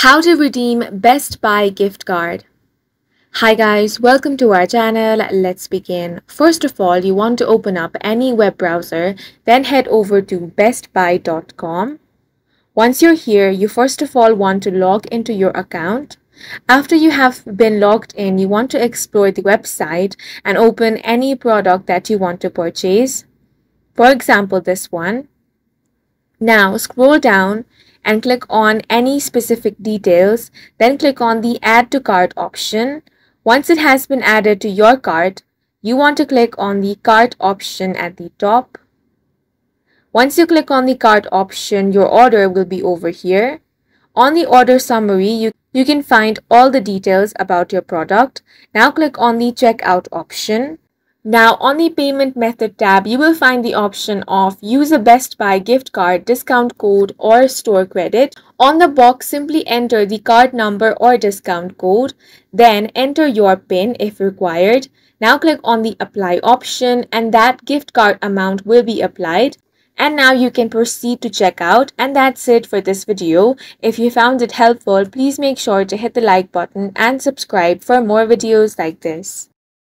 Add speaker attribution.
Speaker 1: How to redeem Best Buy gift card. Hi guys, welcome to our channel. Let's begin. First of all, you want to open up any web browser, then head over to bestbuy.com. Once you're here, you first of all want to log into your account. After you have been logged in, you want to explore the website and open any product that you want to purchase. For example, this one. Now scroll down and click on any specific details, then click on the add to cart option. Once it has been added to your cart, you want to click on the cart option at the top. Once you click on the cart option, your order will be over here. On the order summary, you, you can find all the details about your product. Now click on the checkout option. Now on the payment method tab, you will find the option of use a Best Buy gift card, discount code or store credit. On the box, simply enter the card number or discount code. Then enter your PIN if required. Now click on the apply option and that gift card amount will be applied. And now you can proceed to checkout and that's it for this video. If you found it helpful, please make sure to hit the like button and subscribe for more videos like this.